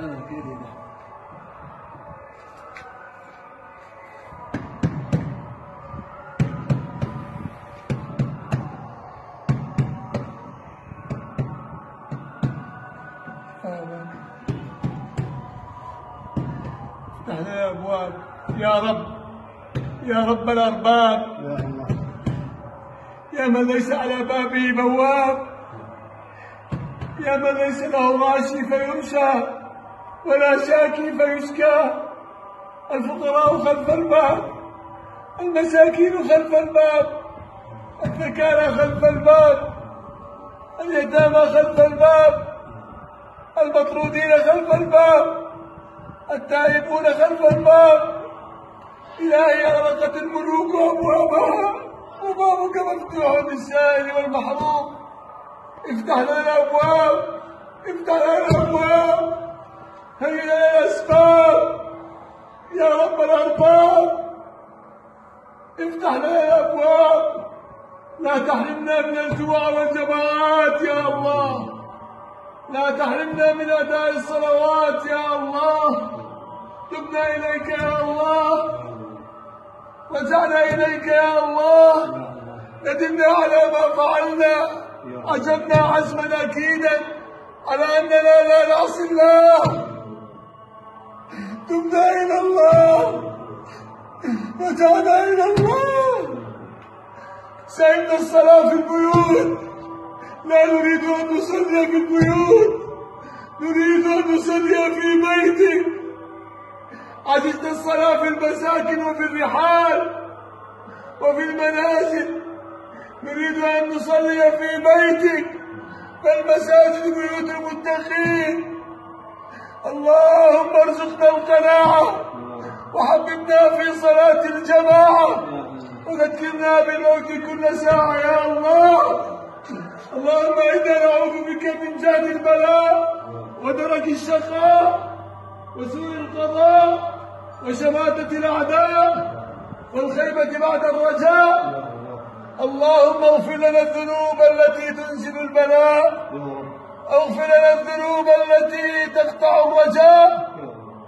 افتح لنا الابواب يا رب. يا رب الأرباب. يا الله. يا من ليس على بابه بواب. يا من ليس له غاشي فيرشى ولا شاكي فيشكى الفقراء خلف الباب. المساكين خلف الباب. الذكارى خلف الباب. اليتامى خلف الباب. المطرودين خلف الباب. التائبون خلف الباب. إلهي أغلقت الملوك أبوابها وبابك مفتوح للسائل والمحروم افتح لنا الأبواب. افتح لنا الأبواب. هيئ لنا الأسباب يا رب الأرباب افتح لنا الأبواب لا تحرمنا من الجوع والجماعات يا الله. لا تحرمنا من أداء الصلوات يا الله. تبنا إليك يا الله. رجعنا إليك يا الله. ندمنا على ما فعلنا. عزمنا عزما أكيدا على أننا لا نعصي الله. تبنا إلى الله رجعنا إلى الله. سئمنا الصلاة في البيوت. لا نريد أن نصلي في البيوت. نريد أن نصلي في بيتك. عجزنا الصلاة في المساكن وفي الرحال وفي المنازل. نريد أن نصلي في بيتك. فالمساجد بيوت المتقين. اللهم ارزقنا القناعة وحببنا في صلاة الجماعة وذكرنا بالموت كل ساعة يا الله. اللهم إنا نعوذ بك من جهد البلاء ودرك الشقاء وسوء القضاء وشماتة الأعداء والخيبة بعد الرجاء. اللهم اغفر لنا الذنوب التي تنزل البلاء أغفر لنا الذنوب التي تقطع الرجاء.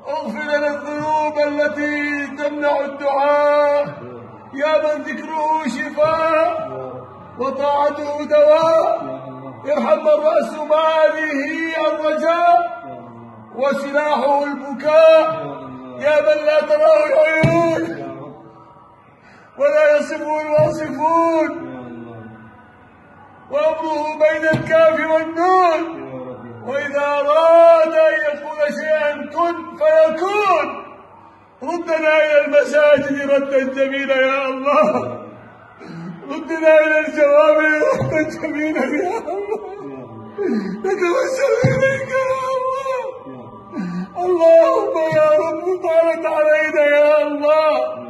أغفر لنا الذنوب التي تمنع الدعاء. يا من ذكره شفاء وطاعته دواء. ارحم من رأس ماله الرجاء وسلاحه البكاء. يا من لا تراه العيون ولا يصفه الواصفون. وأمره بين الكاف والنون. وإذا أراد أن يقول شيئا كن فيكون. ردنا إلى المساجد ردا جميلا يا الله. ردنا إلى الجوامع ردا جميلا يا الله. نتوسل إليك يا الله. اللهم يا رب طالت علينا يا الله.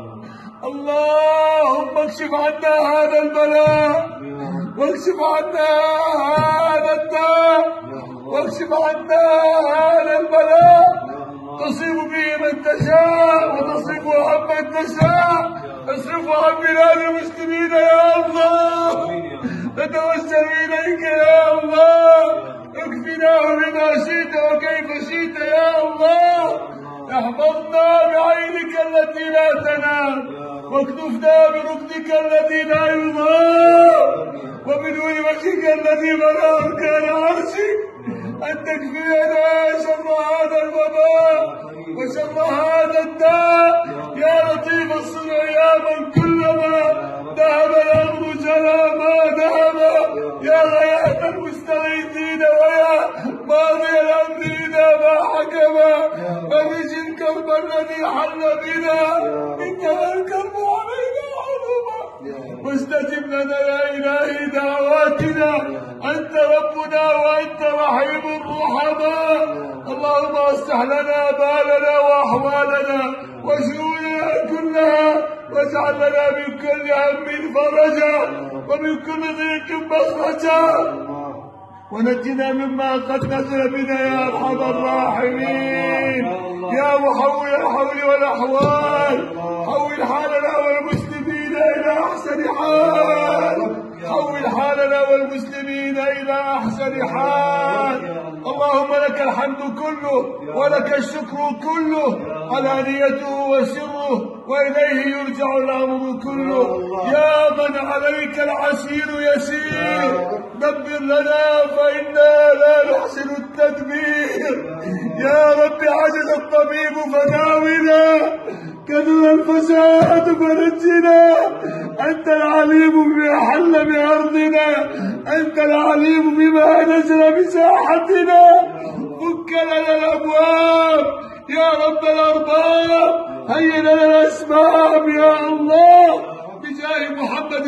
اللهم اكشف عنا هذا البلاء. واكشف عنا هذا الداء واكشف عنا هذا البلاء. تصيب به من تشاء وتصرف عن من تشاء. اصرف عن بلاد المسلمين يا الله. نتوسل إليك يا الله. اكفنا بما شئت وكيف شئت يا الله. احفظنا بعينك التي لا تنام واكتفنا بركنك الذي لا يضام وبنور وجهك الذي بلغ اركان عرشك. ان تكفينا شر هذا الوباء وشر هذا الداء. يا لطيف الصنع يا من كلما ذهب الأمر جلا ما ذهب. يا غياث المستغيثين ويا ماضي الأمر إذا ما حكم. فرج الكرب الذي حل بنا. واستجب لنا يا إلهي دعواتنا. أنت ربنا وأنت رحيم الرحماء اللهم اصلح لنا بالنا وأحوالنا وشؤوننا كلها. واجعل لنا من كل هم فرجا ومن كل ضيق مخرجا ونجنا مما قد نزل بنا يا أرحم الراحمين. يا محول الحول والأحوال. حول حالنا والمسلمين. إلى أحسن حال. حول حالنا والمسلمين إلى أحسن حال. اللهم لك الحمد كله ولك الشكر كله. علانيته وسره وإليه يرجع الأمر كله. يا من عليك العسير يسير. دبر لنا فإنا لا نحسن التدبير. يا رب عجز الطبيب فداونا كثر الفساد فنجنا أنت العليم بما حل بأرضنا. أنت العليم بما نزل بساحتنا. فك لنا الأبواب. يا رب الأرباب. هيئ لنا الأسباب يا الله. بجاه محمد